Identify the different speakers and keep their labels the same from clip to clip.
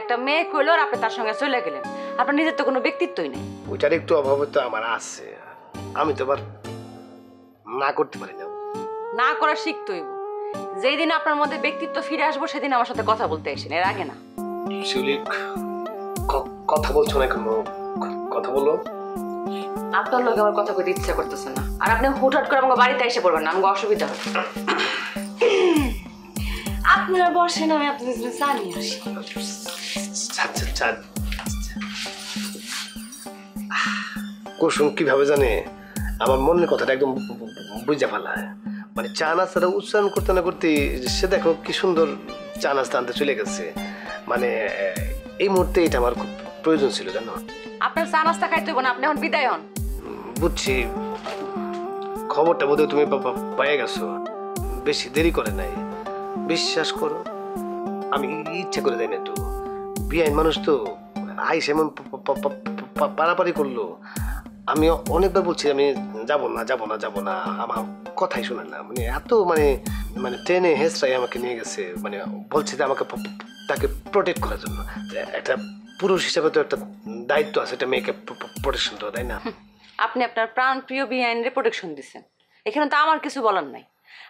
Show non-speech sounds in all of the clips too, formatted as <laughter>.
Speaker 1: একটা মেয়ে কইলো আর আপনি তার সঙ্গে চলে গেলেন। আপনার নিজের তো কোনো ব্যক্তিত্বই নেই।
Speaker 2: ওইটার একটু অভাব তো আমার আছে। আমি তো আবার না করতে পারি না।
Speaker 1: না করা শিখতে হইব যেই দিন আপনার মধ্যে ব্যক্তিত্ব ফিরে আসব সেদিন আমার সাথে কথা বলতে এসেন। এর আগে না।
Speaker 2: শিউলি কথা বলছো না কেন? কথা বলো।
Speaker 1: আপনার লোক আমার কথা কইতে ইচ্ছা করতেছে না। আর আপনি হুটহাট করে আমাকে বাড়িতে এসে পড়বেন না আমাকে অসুবিধা হবে। আপনারা বসেন আমি আপনাদের জন্য আসি।
Speaker 2: আচ্ছা কুসুম কীভাবে জানে? আমার মনের কথাটা একদম বুঝে ফেলায়। মানে চা নাস্তাটা উচ্চারণ করতে না করতে সে দেখো কি সুন্দর চা নাস্তা আনতে চলে গেছে। মানে এই মুহূর্তে এটা আমার খুব প্রয়োজন ছিল জানো?
Speaker 1: আপনার চা নাস্তা খাইতে হইব না আপনি এখন বিদায় হন।
Speaker 2: বুঝছি। খবরটা বোধহয় তুমি পেয়ে গেছো। বেশি দেরি করে নাই। বিশ্বাস করো আমি ইচ্ছা করে দেয় না তো। বিআইন মানুষ তো আইস এমন পারাপারি করল। আমি অনেকবার বলছি, আমি যাব না যাব না যাব না, আমার কথাই শোনে না। মানে এত মানে মানে ট্রেনে হেসরাই আমাকে নিয়ে গেছে মানে বলছে যে আমাকে তাকে প্রোটেক্ট করার জন্য। একটা পুরুষ হিসাবে তো একটা দায়িত্ব আছে, একটা মেয়েকে প্রোটেকশন দেওয়া, তাই না?
Speaker 1: আপনি আপনার প্রাণ প্রিয় বিআইনের প্রোটেকশন দিচ্ছেন এখানে তো আমার কিছু বলার নাই।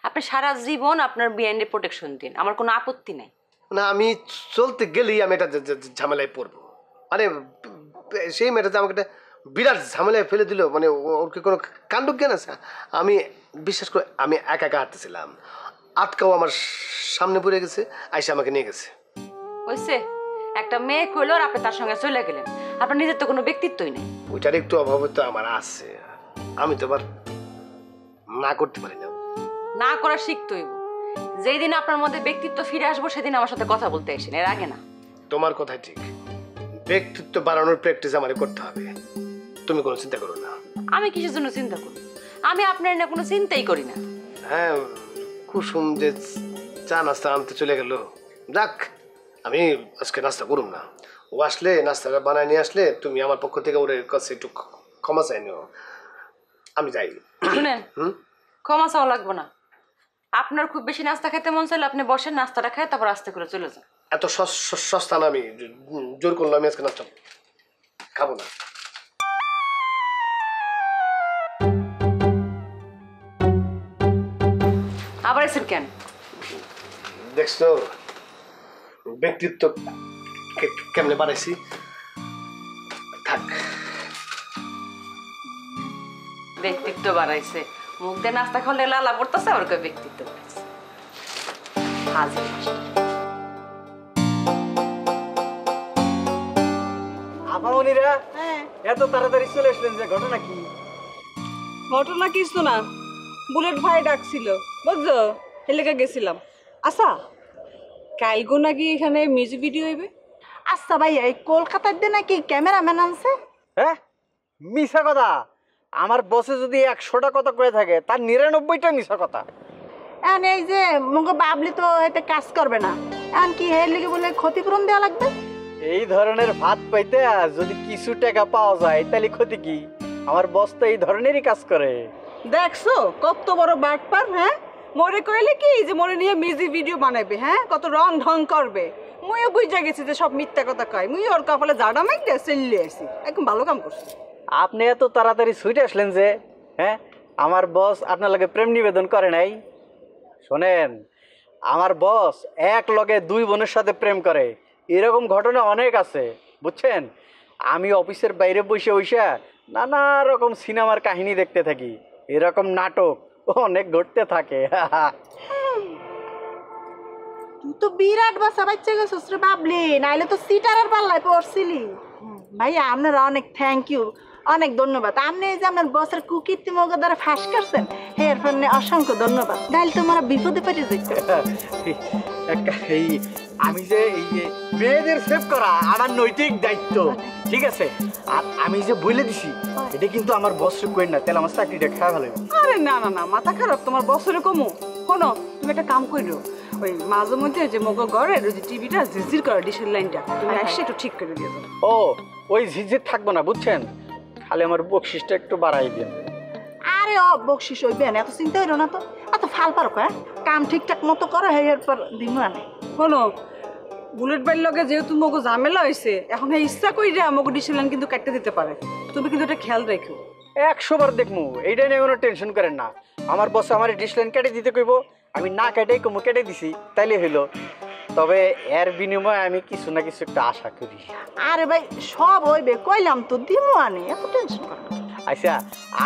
Speaker 1: আপনি সারা জীবন আপনার বিআইনের প্রোটেকশন দিন। আমার কোনো আপত্তি নাই।
Speaker 2: না আমি চলতে গেলেই আমি ঝ- ঝামেলায় পড়ব। মানে সেই মেয়েটা আমাকে একটা বিরাট ঝামেলায় ফেলে দিল মানে ওর কি কোনো কাণ্ড জ্ঞান আছে? আমি বিশ্বাস করে আমি একা একা হাঁটতেছিলাম। আটকাও আমার সামনে পড়ে গেছে আইসা আমাকে নিয়ে গেছে।
Speaker 1: হয়েছে একটা মেয়ে কইলো আর আপনি তার সঙ্গে চলে গেলেন। আপনার নিজের তো কোনো ব্যক্তিত্বই নেই।
Speaker 2: ওইটার একটু অভাব তো আমার আছে। আমি তো আবার না করতে পারি না।
Speaker 1: না করা শিখতে হইব যেই দিন আপনার মধ্যে ব্যক্তিত্ব ফিরে আসব সেদিন আমার সাথে কথা বলতে এসেন এর আগে না।
Speaker 2: তোমার কথাই ঠিক। ব্যক্তিত্ব বাড়ানোর প্র্যাকটিস আমার করতে হবে। তুমি কোনো চিন্তা করো না।
Speaker 1: আমি কিসের জন্য চিন্তা করি? আমি আপনার না কোনো চিন্তাই করি না।
Speaker 2: হ্যাঁ কুসুম যে চা নাস্তা আনতে চলে গেল। যাক আমি আজকে নাস্তা করুম না। ও আসলে নাস্তাটা বানায় নিয়ে আসলে তুমি আমার পক্ষ থেকে ওর কাছে একটু ক্ষমা চাই নিও। আমি যাই।
Speaker 1: শুনেন ক্ষমা চাওয়া লাগবো না। আপনার খুব বেশি নাস্তা খেতে মন চাইলে আপনি বসেন নাস্তাটা খায় তারপর আস্তে করে চলে যান।
Speaker 2: এত সস- সস- সস্তা না আমি জোর করলাম আমি আজকে নাস্তা খাব না।
Speaker 1: আবার এসেন কেন?
Speaker 2: দেখছ ব্যক্তিত্ব কে- কেমনে বাড়াইছি থাক।
Speaker 1: ব্যক্তিত্ব বাড়াইছে মুখ দিয়ে নাস্তা খাওয়ালে লালা পড়তেছে আবার কই ব্যক্তিত্ব হাজির
Speaker 3: আপামনিরা এত তাড়াতাড়ি চলে আসলেন যে ঘটনা কি?
Speaker 4: ঘটনা কিছু না। বুলেট ভাই ডাকছিল বুঝছ? এলাকা গেছিলাম। আচ্ছা কালগো নাকি এখানে মিউজিক ভিডিও হইবে?
Speaker 5: আচ্ছা ভাইয়া এই কলকাতার দিয়ে নাকি ক্যামেরাম্যান আনছে?
Speaker 3: হ্যাঁ? মিশা কথা। আমার বসে যদি একশোটা কথা কয়ে থাকে তার নিরানব্বইটা মিশা কথা।
Speaker 5: এখন এই যে মুখ বাবলি তো এতে কাজ করবে না। এখন কি হের লিগে বলে ক্ষতিপূরণ দেওয়া লাগবে?
Speaker 3: এই ধরনের ভাত পাইতে যদি কিছু টাকা পাওয়া যায় তাহলে ক্ষতি কি? আমার বস তো এই ধরনেরই কাজ করে।
Speaker 4: দেখছ কত বড় বাটপার হ্যাঁ? মরে কইলে কি? যে মরে নিয়ে মিউজিক ভিডিও বানাবে হ্যাঁ? কত রং ঢং করবে। মুইও বুঝে গেছি যে সব মিথ্যা কথা কয়। মুই ওর কপালে জাডা মাইক দিয়ে চলে আসি। একদম ভালো কাম করছি।
Speaker 3: আপনি এত তাড়াতাড়ি ছুটে আসলেন যে হ্যাঁ? আমার বস আপনার লগে প্রেম নিবেদন করে নাই। শোনেন, আমার বস এক লগে দুই বোনের সাথে প্রেম করে। এরকম ঘটনা অনেক আছে, বুঝছেন? আমি অফিসের বাইরে বসে বসে নানা রকম সিনেমার কাহিনী দেখতে থাকি। এরকম নাটক অনেক ঘটতে থাকে। <laughs>
Speaker 5: তুই তো বিরাট বাসা বাচ্চা গেছিস রে বাবলি, নাইলে তো সিটারের পাল্লায় পড়ছিলি। ভাইয়া, আপনারা অনেক থ্যাংক ইউ অনেক ধন্যবাদ। আপনি এই যে আপনার বসের কুকীর্তি মগ দ্বারা ফাঁস করছেন এর জন্য অসংখ্য ধন্যবাদ। নাইলে তোমার বিপদে পেটে যেত <laughs>
Speaker 3: এই আমি যে এই যে মেয়েদের সেভ করা আমার নৈতিক দায়িত্ব ঠিক আছে? আর আমি যে বলে দিছি এটা কিন্তু আমার বস কই না তাহলে আমার চাকরিটা খাওয়া ভালো
Speaker 4: আরে না না না মাথা খারাপ তোমার বছরে কমো। শোনো তুমি একটা কাম করো ওই মাঝে মধ্যে যে মগ ঘরের ওই যে টিভিটা ঝিরঝির করে ডিশের লাইনটা তুমি এসে একটু ঠিক করে দিয়ে দাও।
Speaker 3: ও ওই ঝিঝির থাকব না বুঝছেন? খালি আমার বকশিসটা একটু বাড়াই দিন।
Speaker 5: আরে ও বকশিস হইবে না এত চিন্তা হইল না তো। এত ফাল পারো হ্যাঁ? কাম ঠিকঠাক মতো করো হে এরপর দিন আনে।
Speaker 4: শোনো বুলেট বাইর লগে যেহেতু মগো ঝামেলা হয়েছে এখন এই ইচ্ছা কইরা মগো ডিসিশন কিন্তু কাটতে দিতে পারে। তুমি কিন্তু এটা খেয়াল রেখো।
Speaker 3: একশো বার দেখমু এইটা নিয়ে কোনো টেনশন করেন না। আমার বস আমার লাইন কেটে দিতে কইব আমি না কেটেই কমু কেটে দিছি তাইলে হইল। তবে এর বিনিময়ে আমি কিছু না কিছু একটা আশা করি।
Speaker 5: আরে ভাই সব হইবে কইলাম তো দিমু আনে এত টেনশন করো না।
Speaker 3: আচ্ছা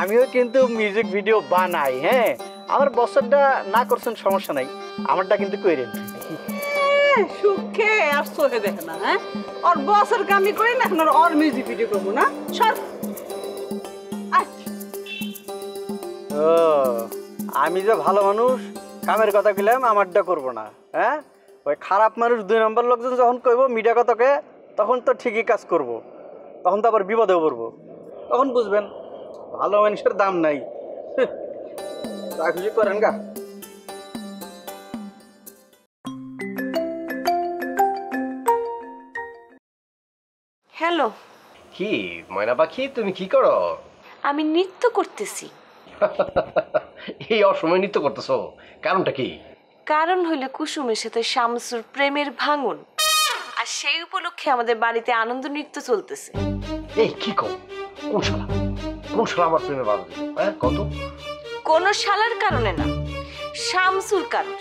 Speaker 3: আমিও কিন্তু মিউজিক ভিডিও বানাই হ্যাঁ? আমার বছরটা না করছেন সমস্যা নাই আমারটা কিন্তু কইরেন।
Speaker 4: হ্যাঁ, সুখে আর সোহে দেখে না হ্যাঁ? ওর বসের কামি করি না এখন ওর মিউজিক ভিডিও করব না। সর। আচ্ছা
Speaker 3: ও আমি যে ভালো মানুষ কামের কথা কইলাম আমারটা করব না হ্যাঁ? ওই খারাপ মানুষ দুই নম্বর লোকজন যখন কইব মিডিয়া কথাকে তখন তো ঠিকই কাজ করব। তখন তো আবার বিপদেও পড়ব। তখন বুঝবেন ভালো মানুষের দাম নাই। খুশি করেন গা।
Speaker 6: হ্যালো।
Speaker 7: কি ময়না পাখি তুমি কি করো?
Speaker 6: আমি নৃত্য করতেছি। <laughs>
Speaker 7: এই অসময় নৃত্য করতেছো কারণটা কি?
Speaker 6: কারণ হইলে কুসুমের সাথে শামসুর প্রেমের ভাঙন। আর সেই উপলক্ষে আমাদের বাড়িতে আনন্দ নৃত্য চলতেছে।
Speaker 7: এই কি কো কোন শালা? কোন শালা আমার প্রেমে বাধা দিল? হ্যাঁ কত?
Speaker 6: কোনো শালার কারণে না শামসুর কারণে।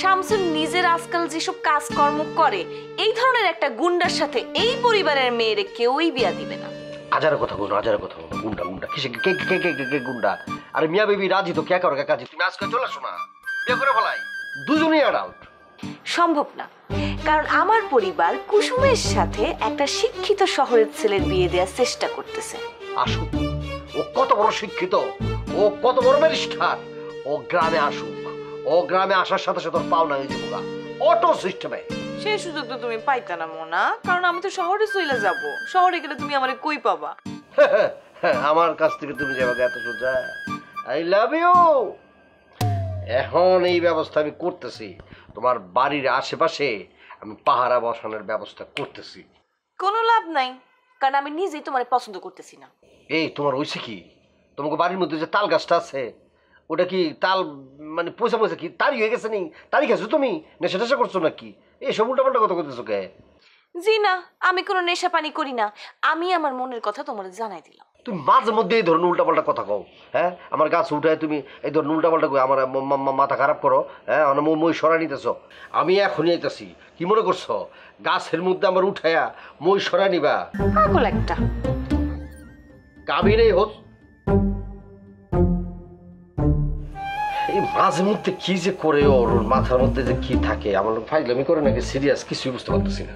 Speaker 6: শামসুর নিজের আজকাল যেসব কাজকর্ম করে এই ধরনের একটা গুন্ডার সাথে এই পরিবারের মেয়েরে কেউই বিয়া দিবে না।
Speaker 7: আজারের কথা বলো আজারের কথা বলো। গুন্ডা গুন্ডা। কিসে কে কে কে কে কে গুন্ডা? আরে মিয়া বেবি রাজি তো কে করো কাজী তুমি আজকে চলে আসো না। বিয়ে করে ফেলাই। দুজনেই অ্যাডাল্ট
Speaker 6: সম্ভব না। কারণ আমার পরিবার কুসুমের সাথে একটা শিক্ষিত শহরের ছেলের বিয়ে দেওয়ার চেষ্টা করতেছে।
Speaker 7: আসুক। ও কত বড় শিক্ষিত ও কত বড় ব্যারিস্টার। ও গ্রামে আসুক ও গ্রামে আসার সাথে সাথে ওর পাওনা হয়ে যাব অটো সিস্টেমে।
Speaker 6: সেই সুযোগ তো তুমি পাইতা না মোনা। কারণ আমি তো শহরে চলে যাব। শহরে গেলে তুমি আমারে কই পাবা?
Speaker 7: আমার কাছ থেকে তুমি যাবে এত সোজা। আই লাভ ইউ এখন এই ব্যবস্থা আমি করতেছি। তোমার বাড়ির আশেপাশে আমি পাহারা বসানোর ব্যবস্থা করতেছি।
Speaker 6: কোনো লাভ নাই কারণ আমি নিজেই তোমার পছন্দ করতেছি না।
Speaker 7: এই তোমার হয়েছে কি? তোমাকে বাড়ির মধ্যে যে তাল গাছটা আছে ওটা কি তাল মানে পয়সা পয়সা কি? তারি হয়ে গেছে নি? তারি গেছো তুমি? নেশা টেশা করছ নাকি? এইসব উল্টাপাল্টা কথা করতেছো কে?
Speaker 6: জি না আমি কোনো নেশা পানি করি না। আমি আমার মনের কথা তোমার জানাই দিলাম।
Speaker 7: তুমি মাঝে মধ্যে এই ধরনের উল্টাপাল্টা কথা কও হ্যাঁ? আমার গাছ উঠায় তুমি এই ধরনের উল্টাপাল্টা কই আমার মাথা খারাপ করো হ্যাঁ? আমার মই- সরা নিতেছ। আমি এখনই আইতাছি। কি মনে করছ? গাছের মধ্যে আমার উঠায়া মই সরা নিবা?
Speaker 6: পাগল একটা।
Speaker 7: কাবির এই হোস এই মাঝে মধ্যে কি যে করে ওর ওর মাথার মধ্যে যে কি থাকে আমার ফাইজলামি করে নাকি সিরিয়াস কিছুই বুঝতে পারতেছি না।